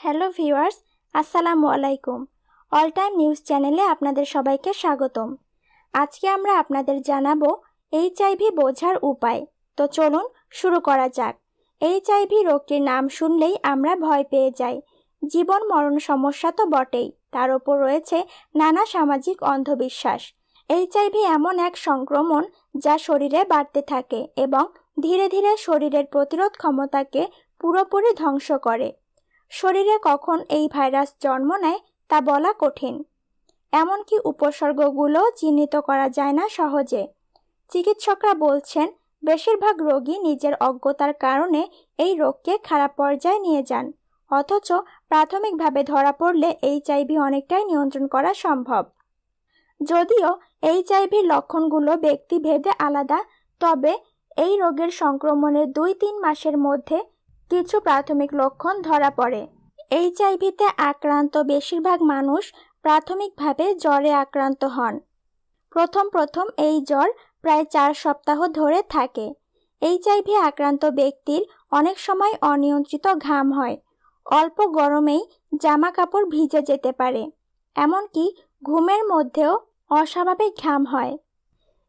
Hello viewers, আসসালামু আলাইকুম। All time news চ্যানেলে আপনাদের সবাইকে স্বাগতম। আজকে আমরা আপনাদের জানাব এইচআইভি বোঝার উপায়। তো চলুন শুরু করা যাক। এইচআইভি রোগটির নাম শুনলেই আমরা ভয় পেয়ে যাই। জীবন, মরণ সমস্যা তো বটেই, তার ওপর রয়েছে নানা সামাজিক অন্ধবিশ্বাস। এইচআইভি এমন এক সংক্রমণ যা শরীরে বাড়তে থাকে এবং ধীরে ধীরে শরীরের প্রতিরোধ ক্ষমতাকে পুরোপুরি ধ্বংস করে। শরীরে কখন এই ভাইরাস জন্ম নেয় তা বলা কঠিন। এমনকি উপসর্গগুলো চিহ্নিত করা যায় না সহজে। চিকিৎসকরা বলছেন, বেশিরভাগ রোগী নিজের অজ্ঞতার কারণে এই রোগকে খারাপ পর্যায়ে নিয়ে যান। অথচ প্রাথমিকভাবে ধরা পড়লে এইচআইভি অনেকটাই নিয়ন্ত্রণ করা সম্ভব। যদিও এইচআইভির লক্ষণগুলো ব্যক্তিভেদে আলাদা, তবে এই রোগের সংক্রমণের দুই তিন মাসের মধ্যে কিছু প্রাথমিক লক্ষণ ধরা পড়ে। এইচআইভিতে আক্রান্ত বেশিরভাগ মানুষ প্রাথমিকভাবে জ্বরে আক্রান্ত হন। প্রথম প্রথম এই জ্বর প্রায় চার সপ্তাহ ধরে থাকে। এইচআইভি আক্রান্ত ব্যক্তির অনেক সময় অনিয়ন্ত্রিত ঘাম হয়। অল্প গরমেই জামা কাপড় ভিজে যেতে পারে। এমনকি ঘুমের মধ্যেও অস্বাভাবিক ঘাম হয়।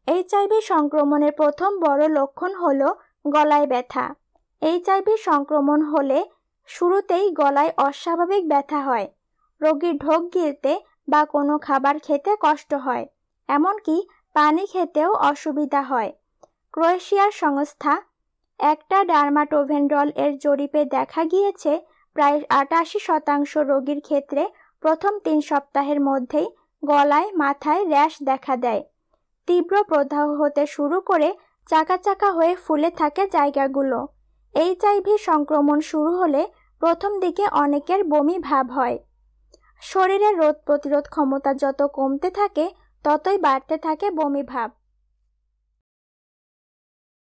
এইচআইভি সংক্রমণের প্রথম বড় লক্ষণ হল গলায় ব্যথা। এইচআইভি সংক্রমণ হলে শুরুতেই গলায় অস্বাভাবিক ব্যথা হয়। রোগীর ঢোক গিলতে বা কোনো খাবার খেতে কষ্ট হয়, এমনকি পানি খেতেও অসুবিধা হয়। ক্রোয়েশিয়ার সংস্থা একটা ডার্মাটোভেন্ড্রল এর জরিপে দেখা গিয়েছে, প্রায় আটাশি শতাংশ রোগীর ক্ষেত্রে প্রথম তিন সপ্তাহের মধ্যেই গলায়, মাথায় র্যাশ দেখা দেয়। তীব্র প্রদাহ হতে শুরু করে চাকা চাকা হয়ে ফুলে থাকে জায়গাগুলো। এইচআইভি সংক্রমণ শুরু হলে প্রথম দিকে অনেকের বমি ভাব হয়। শরীরের রোগ প্রতিরোধ ক্ষমতা যত কমতে থাকে, ততই বাড়তে থাকে বমি ভাব।